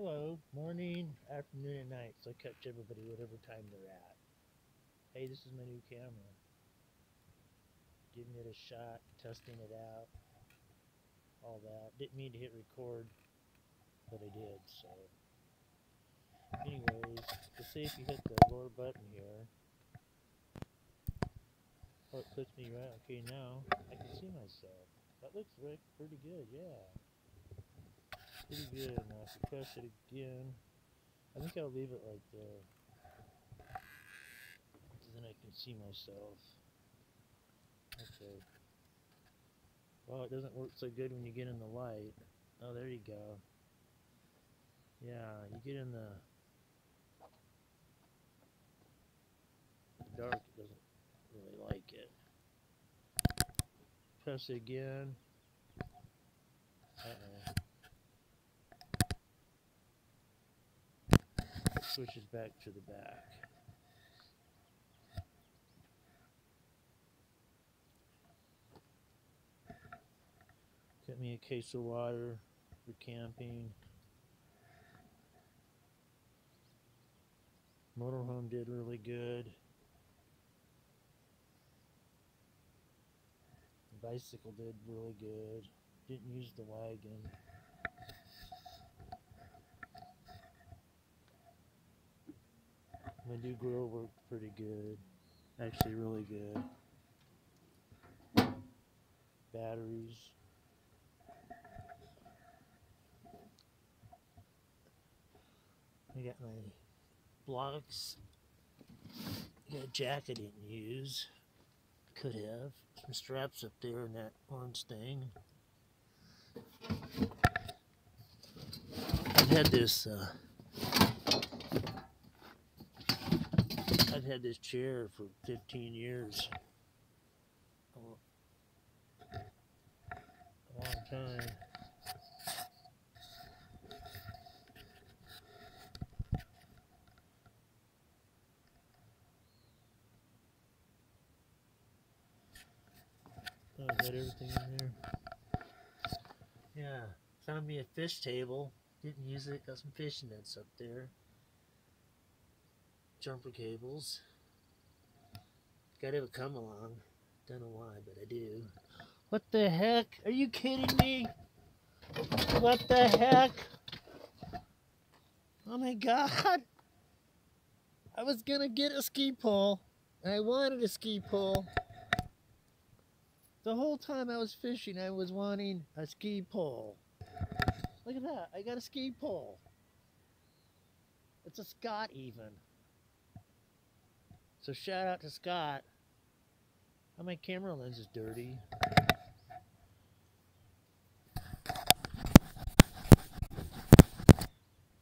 Hello, morning, afternoon, and night. So I catch everybody whatever time they're at. Hey, this is my new camera. Giving it a shot, testing it out, all that. Didn't mean to hit record, but I did, so. Anyways, to see if you hit the lower button here. Oh, it puts me right. Okay, now I can see myself. That looks right, pretty good, yeah. Pretty good. Now if you press it again, I think I'll leave it like there. So then I can see myself. Okay. Well, it doesn't work so good when you get in the light. Oh, there you go. Yeah, you get in the, dark, it doesn't really like it. Press it again. Uh-oh. It switches back to the back. Get me a case of water for camping. Motorhome did really good. Bicycle did really good. Didn't use the wagon. My new grill worked pretty good. Actually, really good. Batteries. I got my blocks. Got a jack I didn't use. Could have. Some straps up there in that orange thing. I've had this, uh, had this chair for 15 years. A long time. Oh, that everything in there? Yeah, found me a fish table. Didn't use it. Got some fishing nets up there. Jumper cables. Gotta have a come along. Don't know why, but I do. What the heck? Are you kidding me? What the heck? Oh my god! I was gonna get a ski pole. I wanted a ski pole. The whole time I was fishing, I was wanting a ski pole. Look at that. I got a ski pole. It's a Scott even. So shout out to Scott. Oh, my camera lens is dirty.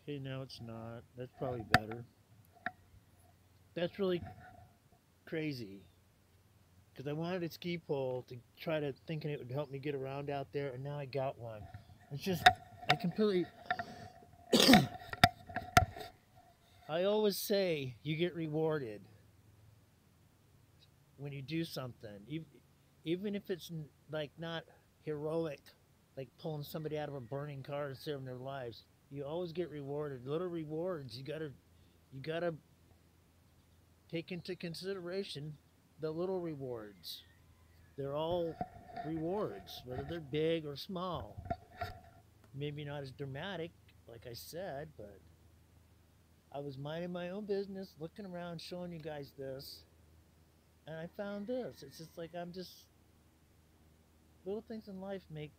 Okay, now it's not. That's probably better. That's really crazy because I wanted a ski pole to try to thinking it would help me get around out there, and now I got one. It's just I completely. I always say you get rewarded when you do something, even even if it's like not heroic, like pulling somebody out of a burning car and saving their lives. You always get rewarded. Little rewards. You gotta you gotta take into consideration the little rewards. They're all rewards, whether they're big or small. Maybe not as dramatic, like I said, but I was minding my own business, looking around, showing you guys this, and I found this. It's just like I'm just little things in life make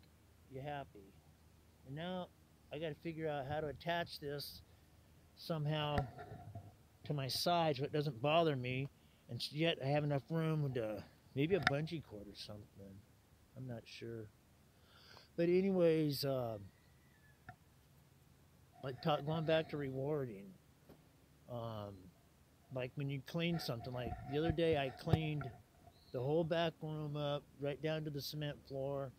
you happy. And now I got to figure out how to attach this somehow to my side so it doesn't bother me and yet I have enough room to maybe a bungee cord or something. I'm not sure. But anyways, uh, like going back to rewarding, um, like when you clean something. Like the other day, I cleaned the whole back room up, right down to the cement floor,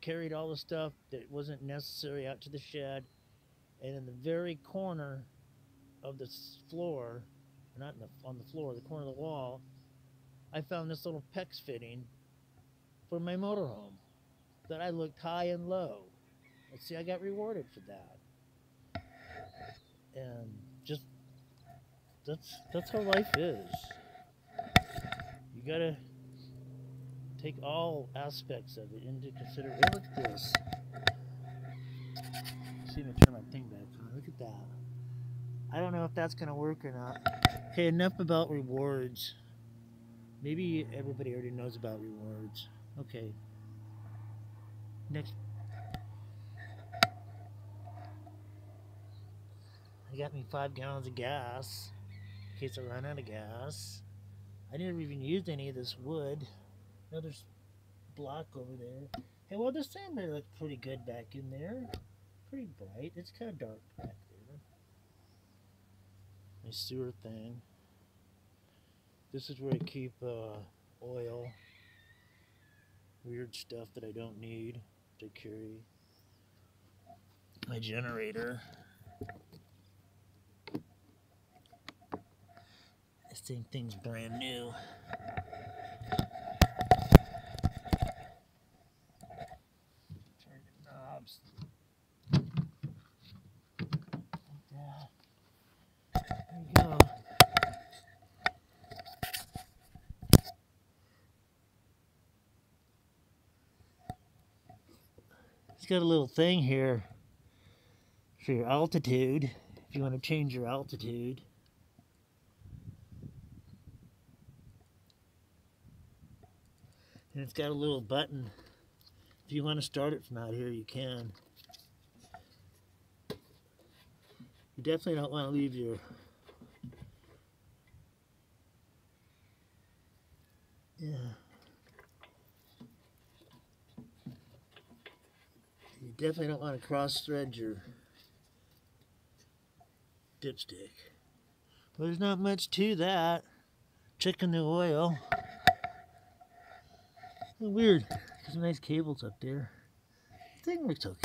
carried all the stuff that wasn't necessary out to the shed, and in the very corner of the floor, not the, on the floor, the corner of the wall, I found this little PEX fitting for my motorhome that I looked high and low. And see, I got rewarded for that. and just that's that's how life is. You gotta take all aspects of it into consideration. Hey, look at this. See if I turn my thing back on. Look at that. I don't know if that's gonna work or not. Okay, enough about rewards. Maybe everybody already knows about rewards. Okay. Next. I got me five gallons of gas case I run out of gas. I never even used any of this wood. Another block over there. Hey, well, the sandwich looked pretty good back in there. Pretty bright. It's kind of dark back there. My sewer thing. This is where I keep uh, oil. Weird stuff that I don't need to carry. My generator. Thing thing's brand new. Turn the knobs. Like. There you go. It's got a little thing here for your altitude, if you want to change your altitude. And it's got a little button. If you want to start it from out here, you can. You definitely don't want to leave your yeah. You definitely don't want to cross thread your dipstick. Well, there's not much to that. Checking the oil. Weird. There's some nice cables up there. Thing looks okay.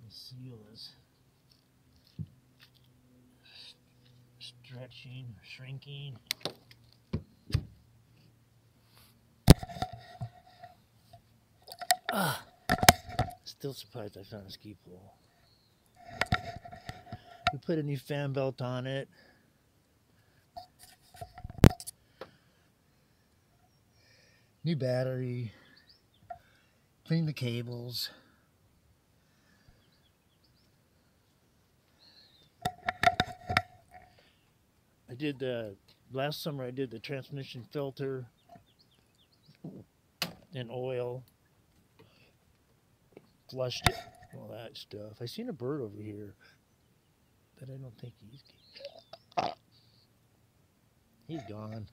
The seal is stretching, shrinking. Still surprised I found a ski pole. We put a new fan belt on it. New battery. Clean the cables. I did the last summer I did the transmission filter and oil flushed it, all that stuff. I seen a bird over here, but I don't think he's he's gone.